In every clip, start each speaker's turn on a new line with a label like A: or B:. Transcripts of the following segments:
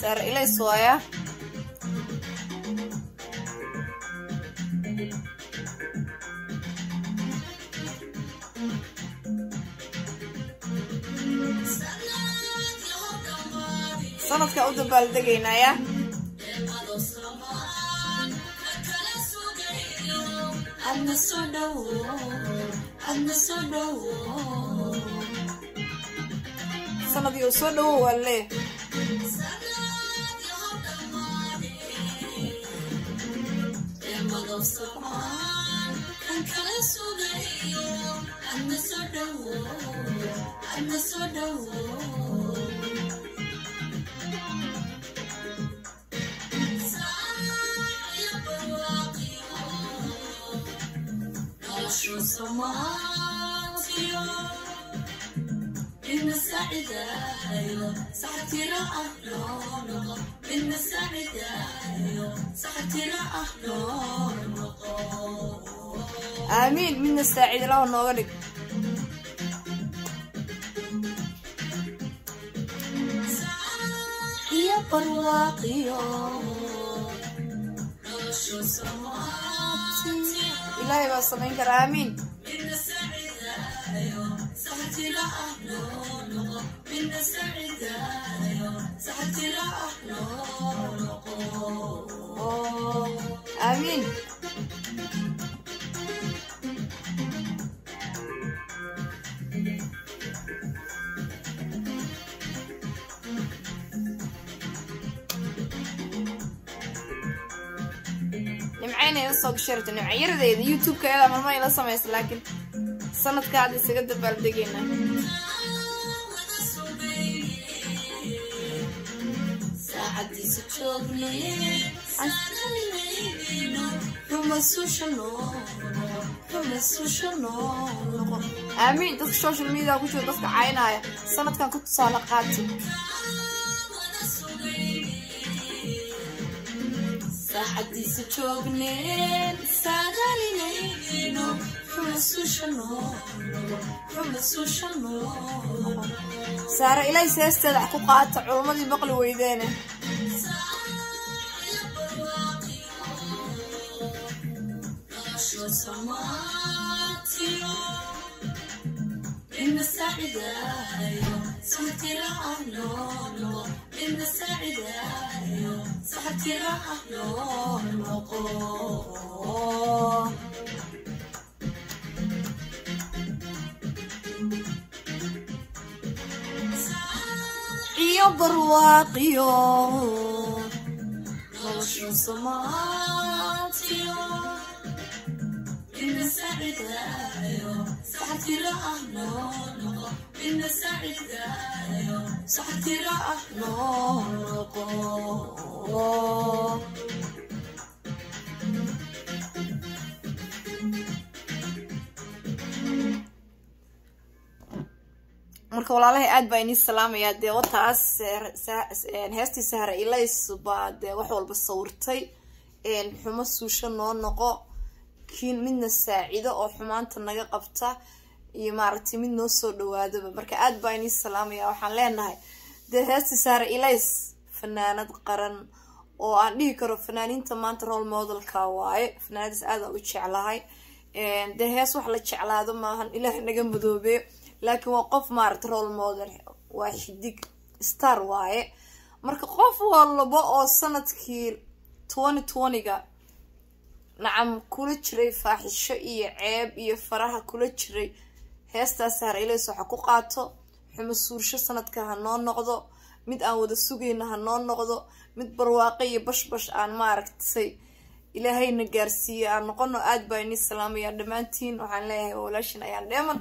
A: saare ilays waaya sanadka u dabaaldegaynaya adna soo
B: someone can cast away I miss her the I miss her the
A: dhowo adna soo dhowo sanadii uu soo dhowo waa lee aamiin midna saacid ilaho nooga dhig iyo barwaaqiyo ilaahay baa samayn kara aamiin aamiin nimcayna ila soo gasharta nimcayaradeeda youtube-ka eeda marma ila samaysa laakiin sanadka isaga dabaaldegayna aamiin dadka social media ku jiro dadka caynaya sanadkan ku tusaale qaati saacadiisa joogneen saadalinayno saare ilay seesteeda wax ku qaata culumadii boqli weydeene iyo barwaaqiyo noloshu samaatiyo saxtira ah noo noqo marka walaalahay aad baa inii salaamayaa dee wataas heestii sahra ilays baa dee wax walba sawirtay xumo suusho noo noqo kiin midna saacido oo xumaanta naga qabta iyo maaragtay mid noo soo dhawaadaba marka aad baa inii salaamaya waxaan leenahay dee heestii sahra ilays fanaanad qaran oo aan dhihi karo fanaaniinta maanta role modelka waaye fanaanadaas aad aan u jeclahay. Dee hees wax la jeclaado maahan ilaahay naga madoobeyo laakiin waa qof maaragta role model waa xidig star waaye marka qof walba oo sannadkii twenty twentyga nacam kula jiray faaxisho iyo ceeb iyo faraha kula jiray. Heestaas harailays waxa ku qaato. Xumo suursho sanadka ha noo noqdo. Mid aan wada sugayna ha noo noqdo. Mid barwaaqo iyo bashbash aan maaragtay ilaahayna gaarsiiye aan noqono aad baa inii salaamaya dhammaantiin. Waxaan leeyahay walaashin ayaan dheeman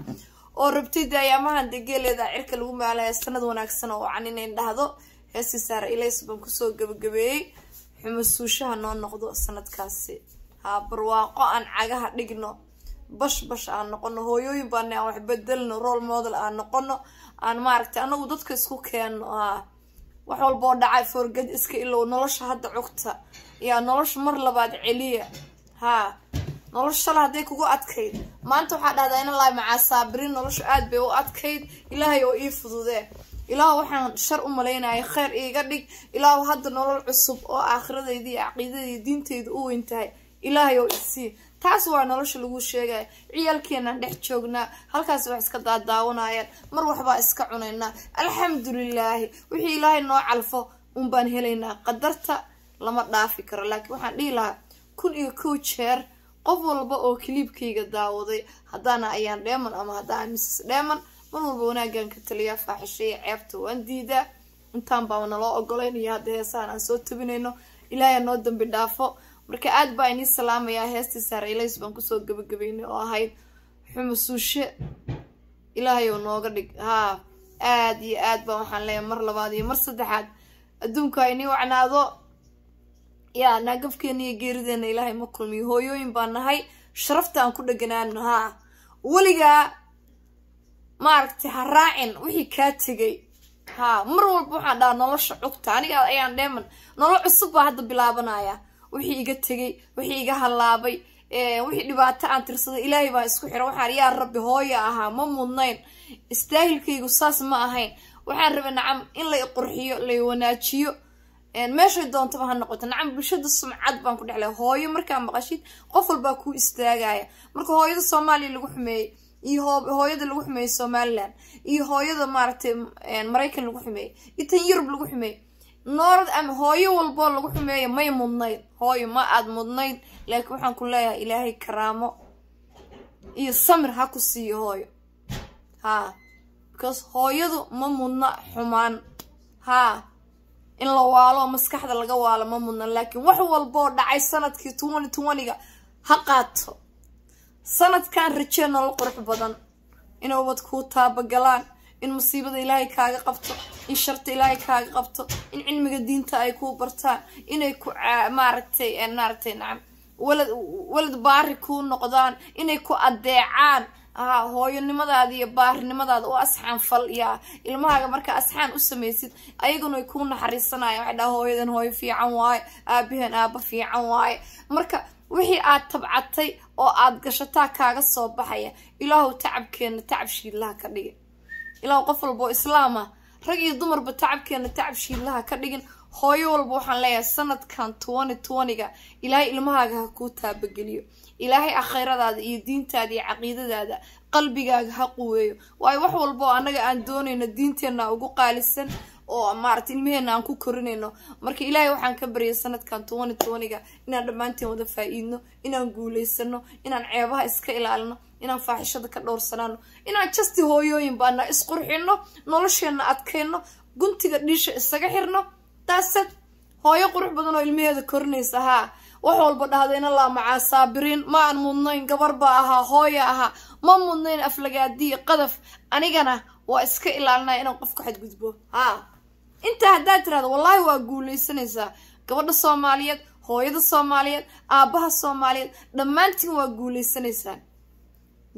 A: oo rabtay de ayaamahan dee geeleeda cirka lagu maalaya sanad wanaagsan oo wacan inayn dhahdo heestii saara ilays baan ku soo gabagabeeyey xumo suushaha noo noqdo sanadkaasi. Ha barwaaqo aan cagaha dhigno bash bash aan noqono hooyooyin baana aan wax bedelno role model aan noqono aan maaragtay anagu dadka isku keenno ha. Wax walba oo dhacay forgad iska ilow nolosha hadda cugta yaa nolosha mar labaad celiya ha nolosha hadday kugu adkayd. Maanta waxaa dhahdaa ina laay macaa saabirin nolosha aad bay u adkayd. Ilaahay oo ii fududee ilaahu waxaan shar u malaynaya kheyr iiga dhig. Ilaahu hadda nolol cusub oo aakhiradeydii iyo caqiidadii diinteyda u weyn tahay. Ilaahay oo isii taas waa nolosha lagu sheegaya ciyaalkeenaan dhex joognaa halkaas wax iska daadaawanayaan mar waxbaa iska cunaynaa alxamdulilaahi wixii ilaahay noo calfo un baan helaynaa. Qadarta lama dhaafi karo. Laakiin waxaan dhihi lahaa kun iyo kow jeer qof walba oo kiliibkayga daawaday haddaana ayaan dheeman ama haddaana misis dheeman mar walba wanaagaan ka taliyaa faaxisheeya ceebta waan diidaa. Intaan baa naloo ogolaynaya hadda heesahan aan soo tabinayno ilaahay noo dambi dhaafo. Marka aad baa inii salaamayaa heestii saareylays baan ku soo gabagabaynay oo ahayd xumusuushe ilaahay oo nooga dhig. Haa aad iyo aad baa waxaan leeyahay mar labaad iyo mar saddexaad. Adduunka inii wacnaado yaa naagafkeena iyo geerideena ilaahay ma kulmiyo. Hooyooyin baa nahay. Sharafta aan ku dheganaano haa weligaa maaragtay ha raacin. Wixii kaa tegay haa mar walba waxaan dhahaa nolosha cugta. Aniga ayaan dheeman. Nolol cusub baa hadda bilaabanaya. Wixii iga tegay wixii iga hallaabay wixii dhibaato aan tirsaday ilaahay baa isku xira. Waxaan yaa rabbi hooya ahaa ma mudnayn. Istaahilkaygu saas ma ahayn. Waxaan rabay nacam in lay qurxiyo lay wanaajiyo meeshay doontaba ha noqoto nacam bulshada sumcad baan ku dhexlay. Hooyo markaa maqashid qof walbaa kuu istaagaya. Marka hooyada soomaaliya lagu xumeeyey iyo hooyada lagu xumeeyey somalilan iyo hooyada maaragtay maraykan lagu xumeeyey iyo tan yurub lagu xumeeyey noorad ama hooyo walboo lagu xumeeya may mudnayd hooyo ma aad mudnayd laakiin waxaan ku leeyahay ilaahay karaamo. Iyo samir ha ku siiyo hooyo. Haa because hooyadu ma mudna xumaan. Haa in la waalo maskaxda laga waalo ma mudna laakiin wax walboo dhacay sannadkii twenty twentyga ha qaato. Sanadkan rajee nolol qurux badan. In ubad kuu taabagalaan in musiibada ilaahay kaaga qabto in sharta ilaahay kaaga qabto in cilmiga diinta ay kuu bartaan inay ku maaragtay maaragtay nacam walad walad baari kuu noqdaan inay ku adeecaan haa hooyonimadaada iyo baarinimadaada u asxaan fal yaa ilmahaaga markaa asxaan u samaysid ayaguna ay kuu naxariisanayaan. Waxay dhaha hooyadan hooyo fiican waaye aabaheen aaba fiican waaye. Marka wixii aad tabcatay oo aad gashataa kaaga soo baxaya ilaahu tacabkeenna tacab shiidlaha ka dhigin. Ilaahu qof walboo islaam ah rag iyo dumarba tacabkeenna tacab shiidlaha ka dhigin hooyo walba waxaan leeyahay sanadkan twenty twentyga ilaahay ilmahaaga ha kuu taabageliyo. Ilaahay akhayradaada iyo diintaada iyo caqiidadaada qalbigaaga ha quweeyo. Waayo wax walba oo annaga aan doonayno diinteenna ugu qaalisan oo maarata ilmaheenna aan ku korinayno. Marka ilaahay waxaan ka baryay sanadkan twenty twentyga inaan dhammaanteen wada faa-iidno inaan guulaysano inaan ceebaha iska ilaalino inaan faaxishada ka dhowrsanaano inaan jasti hooyooyin baana isqurxino nolosheenna adkayno guntiga dhiisha isaga xirno taasad hooyo qurux badan oo ilmaheeda korinaysa haa wax walba dhahdayna laa macaa saabiriin ma aan mudnayn gabar baa ahaa hooya ahaa ma mudnayn aflagaadiya qadaf. Anigana waa iska ilaalinaya inaan qofka xadgudbo haa intaa haddaad tirahdo wallaahi waa guulaysanaysaa gabadha soomaaliyeed hooyada soomaaliyeed aabbaha soomaaliyeed dhammaantiin waa guulaysanaysaan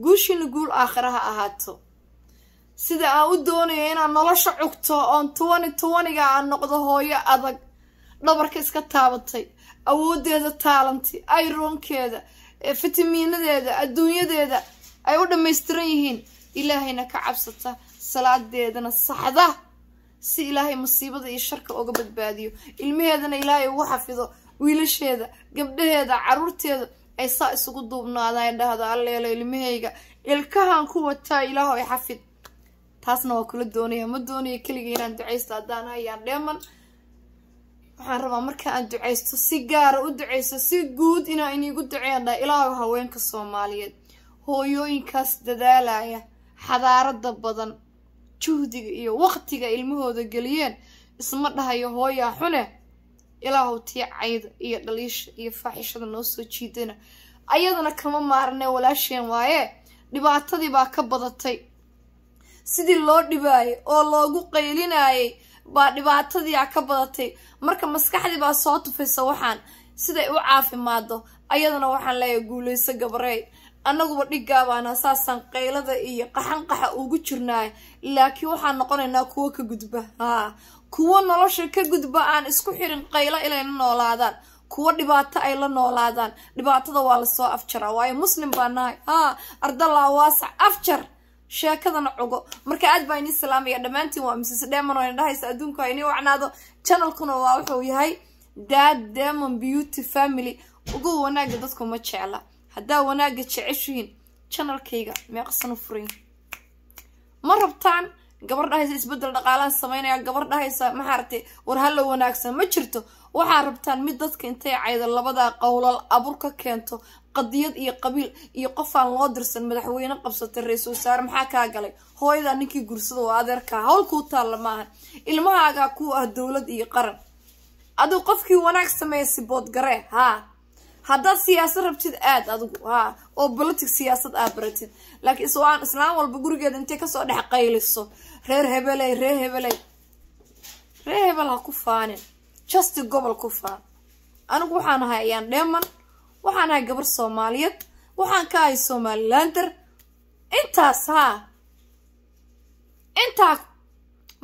A: guushiina guul aakhira ha ahaato sida aan u doonayo inaan nolosha cugto oon twenty twentyga aan noqdo hooyo adag. Dhabarka iska taabatay awoodeeda taalanti ayroonkeeda fitamiinadeeda adduunyadeeda ay u dhammaystiran yihiin. Ilaahayna ka cabsata salaadeedana saxda. Si ilaahay masiibada iyo sharka uga badbaadiyo ilmaheedana ilaahay ugu xafido wiilasheeda gabdhaheeda caruurteeda ay saa isugu duubnaadaan dhahdo alleelo ilmahayga. Ilkahan ku wataa ilaaho ay xafid taasna waa kula doonaya ma doonaya keliga inaan ducaysto haddaan hayaan dheeman. Waxaan rabaa marka aan ducaysto si gaara u ducaysto si guud inaa iniigu duceeyan dhaha ilaahu haweenka soomaaliyeed hooyooyinkaas dadaalaya xadaarada badan juhdiga iyo waqtiga ilmahooda geliyeen isma dhahayo hooyaa xune ilaahu tii cayda iyo dhaliisha iyo faaxishada noo soo jiidana. Ayadana kama maarnee walaasheen waaye dhibaatadii baa ka badatay sidii loo dhibaayay oo loogu qaylinayay baa dhibaatadiia ka badatay. Marka maskaxdii baa soo tufaysa waxaan siday u caafimaado ayadana waxaan leeyahay guulayso gabarey annaguba dhigaabaana saasaan qaylada iyo qaxan qaxa ugu jirnaay laakiin waxaan noqonaynaa kuwo ka gudba. Haa kuwo nolosha ka gudba aan isku xirin qaylo inay la noolaadaan kuwo dhibaato ay la noolaadaan. Dhibaatada waa la soo afjaraa waayo muslim baa nahay. Haa ardalaa waasac afjar sheekadana cugo. Marka aad baa inii salaamaya dhammaantiin waa mrs demon oo indhahaysa adduunka inii wacnaado channelkuna waa wuxuu yahay dad demon beauty family. Ugu wanaaga dadku ma jecla. Haddaa wanaaga jeceshihiin channelkayga meeqasanu furan ma rabtaan gabar dhahaysa isbeddel dhaqaalaan sameynaya gabar dhahaysa maxaaragtay war hallo wanaagsan. Ma jirto waxaa rabtaan mid dadka intay caydo labadaa qowlal abur ka keento qadiyad iyo qabiil iyo qofaan loo dirsan madaxweyne qabsatay ra'iisul wasaare maxaa kaa galay? Hooyadaa ninkii gursada waa adeerkaa hawl kuu taalla maaha ilmahaagaa kuu ah dowlad iyo qaran. Adigu qofkii wanaag sameeya siboodgaree haa haddaad siyaasad rabtid aad adigu haa oo politic siyaasad aad baratid. Laakiin iswaan islaam walba gurigeeda intay ka soo dhex qayliso? Reer hebeley reer hebeley reer hebel ha ku faanin. Justi gobol ku faan. Anigu waxaan ahay ayaan dheeman waxaan ahay gabar soomaaliyeed. Waxaan ka ahay somalilander. Intaas haa intaa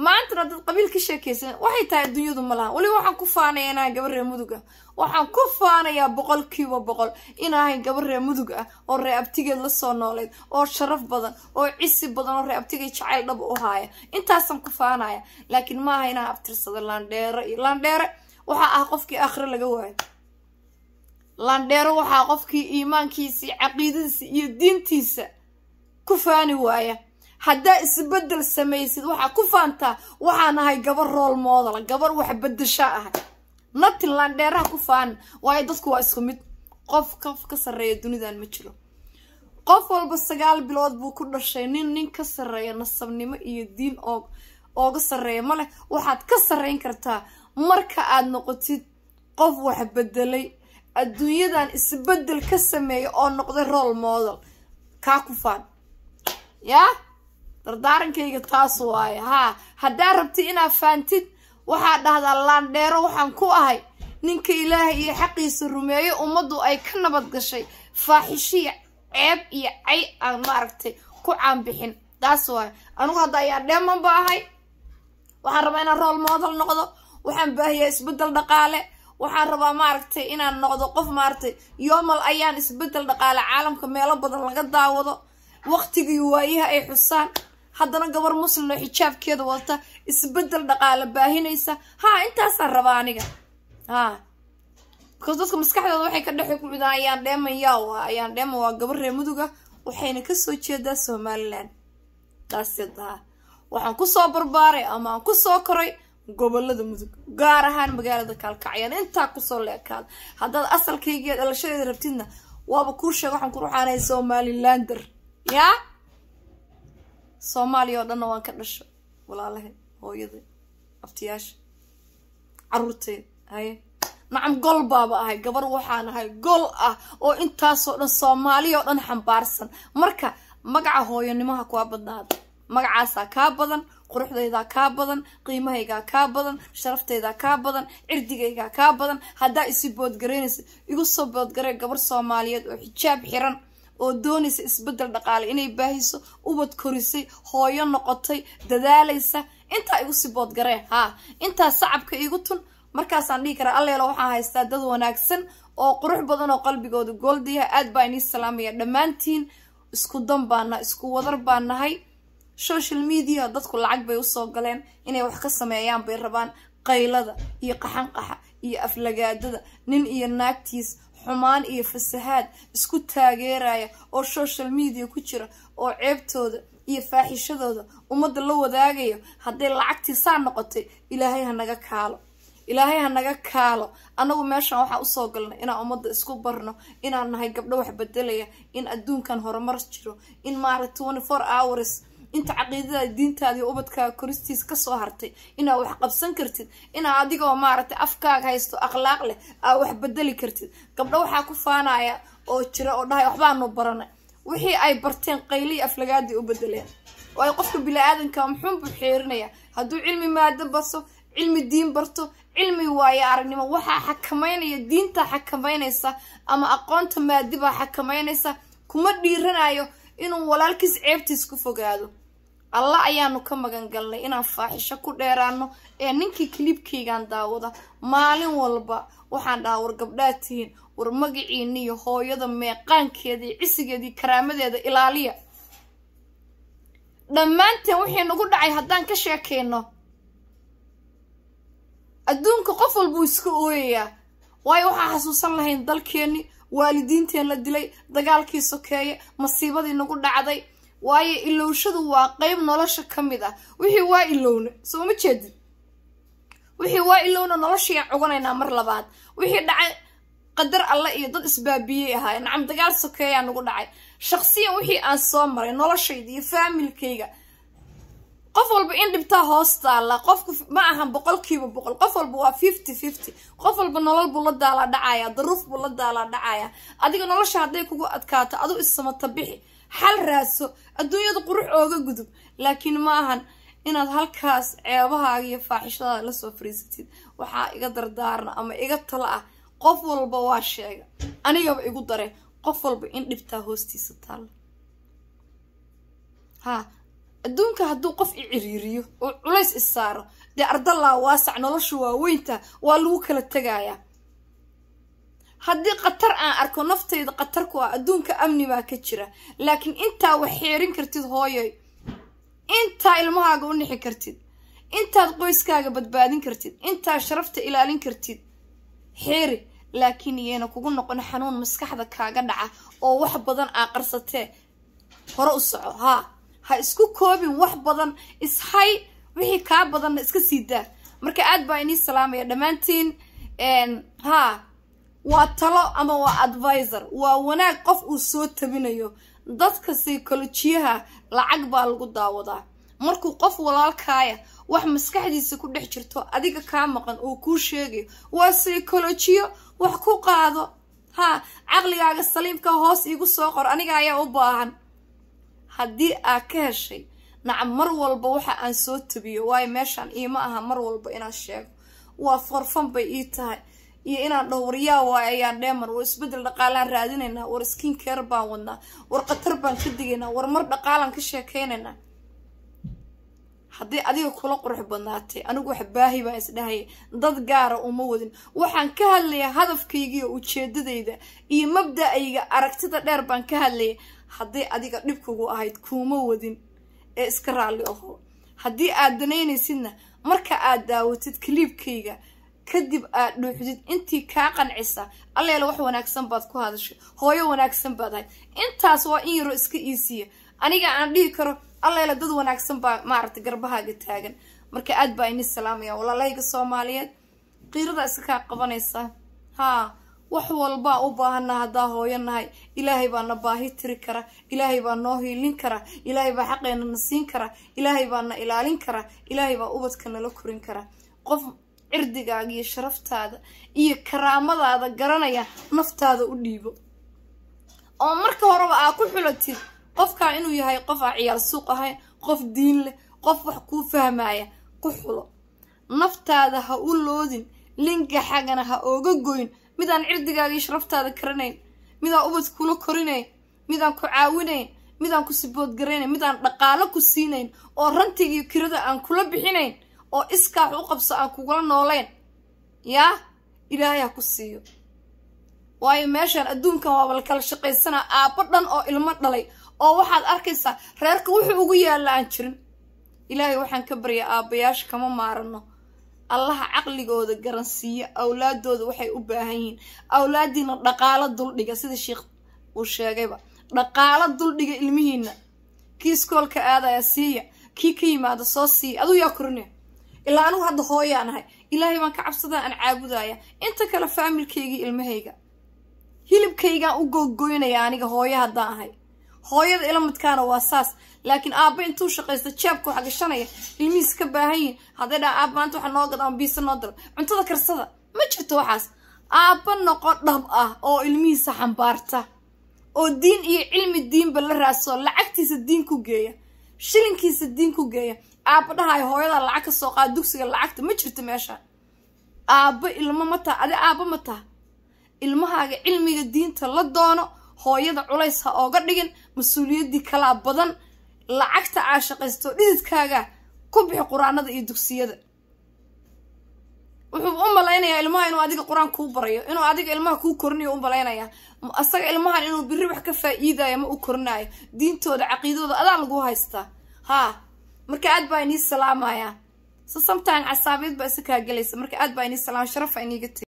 A: maantana dad qabiil ka sheekaysan waxay tahay adduunyadu ma laha. Weliba waxaan ku faanaya inahay gabar mudug ah. Waxaan ku faanayaa boqolkiiba boqol inahay gabar reer mudug ah oo ree abtigeed la soo nooleyd oo sharaf badan oo cisi badan oo ree abtigeed jacayl dhaba u haaya intaasaan ku faanaya. Laakiin maaha inaa abtirsada laandheere iyo laandheere waxaa ah qofkii aakhire laga waayo laandheere waxaa qofkii iimaankiisa caqiidadiisa iyo diintiisa ku faani waaya. Haddaa isbeddel samaysid waxaa ku faantaa waxaan ahay gabar rool moodala gabar wax bedeshaa ahay natin laandheeraha ku faanin waayo dadku waa isku mid. Qof qof ka sarreeya dunidan ma jiro. Qof walba sagaal bilood buu ku dhashay nin nin ka sarreeya nasabnimo iyo diin oo ooga sarreeya ma leh. Waxaad ka sarreyn kartaa marka aad noqotid qof wax bedelay adduunyadan isbeddel ka sameeya oo noqday rool model. Kaa ku faan yaa dardaarankayga taas waaye. Haa haddaa rabtid inaad faantid waxaa dhahdaa laandheero waxaan ku ahay. Ninka ilaahay iyo xaqiisa rumeeyo ummaddu ay ka nabad gashay. Faaxishiya ceeb iyo cay aan maaragtay ku caanbixin taas waaye. Anigu hadda ayaa dheeman ba ahay. Waxaan rabaa inaan rool model noqdo. Waxaan baahiyaa isbeddel dhaqaale waxaan rabaa maaragtay inaan noqdo qof maaragtay yoomal ayaan isbeddel dhaqaale caalamka meelo badan laga daawado. Waqtigii waayaha ay xusaan. Haddana gabar muslim oo xijaabkeeda wadata isbeddel dhaqaale baahinaysa. Haa intaasaan rabaa aniga. Haa. Because dadka maskaxdooda waxay ka dhex xukmidaan ayaan dheeman yaa ayaan dheeman waa gabar reer muduga. Waxayna ka soo jeedaa somalilan taased haa. Waxaan ku soo barbaaray ama aan ku soo koray gobollada mudug gaar ahaan magaalada kaalkacyaan intaa ku soo leekaada haddaad asalkaygiiyo dhalashadeeda rabtidna waaba kuu sheega waxaan ku ruxaanaya somalilander. Yaa soomaaliya oo dhanna waan ka dhasho. Walaalahay hooyaday abtiyaasha caruurteed haye. Nacam gol baaba ahay gabar waxaan ahay gol ah oo intaasoo dhan soomaaliya oo dhan xambaarsan. Marka magaca hooyanimaha kuwa badnaada magacaasaa kaa badan quruxdaydaa kaa badan qiimahaygaa kaa badan sharaftaydaa kaa badan cirdigaygaa kaa badan haddaa isi boodgaraynaysa igu soo boodgaree gabar soomaaliyeed oo xijaab xiran oo doonaysa isbeddel dhaqaale inay baahiso ubad korisay hooyo noqotay dadaalaysa intaa igu sii boodgaree haa intaa sacabka igu tun markaasaan dhihi karaa alleelo waxaan haystaa dad wanaagsan oo qurux badan oo qalbigooda gooldayaha aad baa inii salaamaya dhammaantiin isku dan baana isku wadar baa nahay social media dadku lacag bay u soo galeen inay wax ka sameeyaan bay rabaan qaylada iyo qaxanqaxa iyo aflagaadada. Nin iyo naagtiis xumaan iyo fasahaad isku taageeraya oo social media ku jira oo ceebtooda iyo faaxishadooda ummadda la wadaagayo. Hadday lacagtii saa noqotay ilaahay ha naga kaalo. Ilaahay ha naga kaalo. Annagu meeshan waxaa u soo galnay inaan ummadda isku barno inaan nahay gabdho wax bedelaya in adduunkan horumar jiro in maaragta twenty four hours inta caqiidada diintaada iyo ubadkaaga koristiisa ka soo hartay inaad wax qabsan kartid inaa adigoo maaragtay afkaaga haysto akhlaaq leh aad wax bedeli kartid. Gabdho waxaa ku faanaya oo jira oo dhahay waxbaanu baranay? Wixii ay barteen qayliyi aflagaadii u bedeleen waayo qofka bili-aadanka muxuunbuu xeerinaya hadduu cilmi maado barto cilmi diin barto cilmi waayo aragnimo waxaa xakameynaya diinta xakameynaysa ama aqoonta maadibaa xakameynaysa kuma dhiiranayo inuu walaalkiis ceebtiis ku fogaado alla ayaanu ka magan galnay inaan faaxisho ku dheeraano ee ninkii kilibkaygan daawada. Maalin walba waxaan dhahaa war gabdhaad tihiin war magaciini iyo hooyada cisigeeda iyo karaamadeeda ilaaliya. Dhammaanteen wixii nagu dhacay haddaan ka sheekeyno. Adduunka qof walbuu iska ooyayaa. Waayo waxaa xasuusan lahayn dalkeenni waalidiinteen la dilay dagaalkii sokeeye masiibadii nagu dhacday waayo ilowshadu waa qeyb nolosha ka mid ah. Wixii waa ilowna soo ma jeedid wixii waa ilowna noloshayaan cuganaynaa mar labaad. Wixii dhacay qadar alle iyo dad isbaabiyey ahaay nacam dagaal sokeeyaa nagu dhacay. Shaqsiyan wixii aan soo maray noloshayda iyo faamilkayga. Qof walba in dhibtaa hoos taalla qofku ma ahan boqolkiiba boqol. Qof walba waa fifty fifty. Qof walba nolol buu la daalaa dhacaya daruuf buu la daalaa dhacaya. Adiga nolosha hadday kugu adkaato adu issamata bixi xal raaso adduunyada qurux ooga gudub. Laakiin ma ahan inaad halkaas ceebahaaga iyo faaxishadaada la soo fariisatid. Waxaa iga dardaarna ama iga tala ah qof walba waa sheega. Anigaba igu dare qof walba in dhibtaa hoostiisa taalla ha adduunka hadduu qof i ciriiriyo oo culays is saaro dee ardallaa waasac nolosha waaweynta waa lagu kala tegayaa haddii khatar aan arko naftayda khatar ku ah adduunka amni baa ka jira. Laakiin intaa wax xeerin kartid hooyoy intaa ilmahaaga u nixi kartid. Intaad qoyskaaga badbaadin kartid. Intaa sharafta ilaalin kartid. Xeeri laakiin iyayna kugu noqon xanuun maskaxda kaaga dhaca oo wax badan aa qarsatee hore u soco. Haa ha isku koobin wax badan. Ishay wixii kaa badanna iska sii daa. Marka aad baa inii salaamaya. Dhammaantiin haa waa talo ama waa advisor. Waa wanaag qof uu soo tabinayo. Dadka saykolojiyaha lacag baa lagu daawadaa. Markuu qof walaalkaaya wax maskaxdiisa ku dhex jirto adiga kaa maqan oo kuu sheegayo waa saykolojiyo wax ku qaado. Haa caqligaaga saliimka hoos iigu soo qor aniga ayaa u baahan. Haddii aad ka heshay nacam mar walba waxa aan soo tabiyo waayo meeshaan iima aha mar walba inaan sheego. Waa forfan bay ii tahay iyo inaan dhaho waryaa waay ayaan dheeman. War isbeddel dhaqaalaan raadinaynaa war skin care baan wadnaa war khatar baan ka digaynaa war mar dhaqaalaan ka sheekaynaynaa haddii adiga kula qurux badnaatay anigu wax baahi baan isdhahaya dad gaara uma wadin. Waxaan ka hadlayaa hadafkayga iyo ujeedadayda iyo mabda-ayga aragtida dheer baan ka hadlaya haddii adiga dhibkugu ahayd kuuma wadin ee iska raalli aho haddii aad danaynaysidna marka aad daawatid kaliibkayga kadib aad dhuuxdid intii kaa qancisa alleela wax wanaagsan baad ku hadashay hooyo wanaagsan baad ahayd intaas waa in yaroo iska iisiya aniga aan dhihi karo alleela dad wanaagsan baa maaragtay garbahaaga taagan. Marka aad baa ini salaamaya walaalayga soomaaliyeed qiirada iska kaa qabanaysaa haa wax walbaa u baahanaa haddaa hooyo nahay. Ilaahay baa na baahi tiri kara ilaahay baa noo hiilin kara ilaahay baa xaqeena na siin kara ilaahay baa na ilaalin kara ilaahay baa ubadka nala korin kara. Qof cirdigaaga iyo sharaftaada iyo karaamadaada garanaya naftaada u dhiibo. Oo marka horeba aa ku xulatid qofkaa inuu yahay qof aa ciyaal suuq ahayn qof diin leh qof wax kuu fahmaya ku xulo. Naftaada ha u loodin linka xagana ha ooga goyn. Midaan cirdigaaga iyo sharaftaada karanayn midaan ubad kula korinayn midaan ku caawinayn midaan ku siboodgaraynayn midaan dhaqaalo ku siinayn oo rantigiiyo kirada aan kula bixinayn oo iskaax u qabso aan kugula noolayn yaa ilaahay ha ku siiyo. Waayo meeshaan adduunkan waaba la kala shaqaysanaa aabbo dhan oo ilmo dhalay oo waxaad arkaysaa reerka wuxuu ugu yaalla aan jirin. Ilaahay waxaan ka baryaa aabbayaasha kama maarano. Allaha caqligooda garansiiya awlaadooda waxay u baahan yihiin. Awlaadiina dhaqaalo duldhiga sida sheikh uu sheegayba dhaqaalo duldhiga ilmihiina kii iskoolka aadaya siiya kii ka yimaada soo siiya aduu yaa korinaya ilaa anigu hadda hooyaan ahay. Ilaahay baan ka cabsadaa aan caabudaya. Inta kale faamilkaygii ilmahayga. Hilibkaygaan u googoynaya aniga hooyo haddaan ahay. Hooyada ila midkaana waa saas. Laakiin aabba intuu shaqaysta jeebka waxa gashanaya ilmihiis ka baahan yihiin hadday dhaa aabba maanta waxa noo gada ama biisa noo dala cuntada karsada ma jirto waxaas. Aabba noqo dhab ah oo ilmihiisa xambaarta. Oo diin iyo cilmi diinba la raasoo lacagtiisa diin ku geeya shilinkiisa diin ku geeya aabba dhahayo hooyada lacag ka soo qaada dugsiga lacagta ma jirto meesha. Aabba ilmo ma taha adi aabba ma taha. Ilmahaaga cilmiga diinta la doono hooyada culays ha ooga dhigin mas'uuliyaddii kalaa badan lacagta aa shaqaysto dhididkaaga ku bixi qur'aanada iyo dugsiyada wuxuu u malaynayaa ilmaha inuu adiga qur'aan kuu barayo inuu adiga ilmaha kuu korinayo u malaynayaa asaga ilmahan inuu biri wax ka faa-iidaya ma u korinaayo diintooda caqiidadooda adaa lagu haystaa. Ha marka aad baa inii salaamaya. So sometime casaabiid baa isa kaa gelaysa. Marka aad baa inii salaama sharafa iniiga tegi